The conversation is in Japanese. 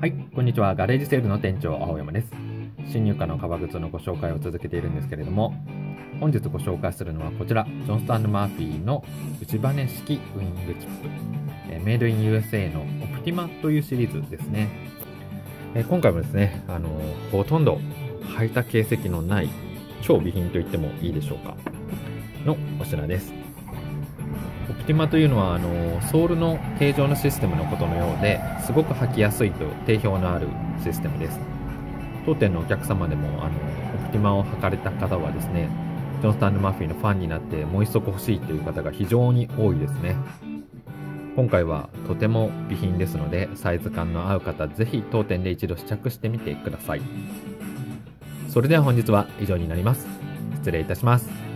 はい、こんにちは。ガレージセールの店長、青山です。新入荷の革靴のご紹介を続けているんですけれども、本日ご紹介するのはこちら、ジョンスタンド・マーフィーの内バネ式ウイングチップ、えメイドイン USA のオプティマというシリーズですね。え今回もですね、あのほとんど履いた形跡のない超備品と言ってもいいでしょうか、のお品です。オプティマというのはあのソールの形状のシステムのことのようですごく履きやすいと定評のあるシステムです。当店のお客様でもあのオプティマを履かれた方はですねジョンスタンド・マフィーのファンになってもう一足欲しいという方が非常に多いですね。今回はとても備品ですのでサイズ感の合う方ぜひ当店で一度試着してみてください。それでは本日は以上になります。失礼いたします。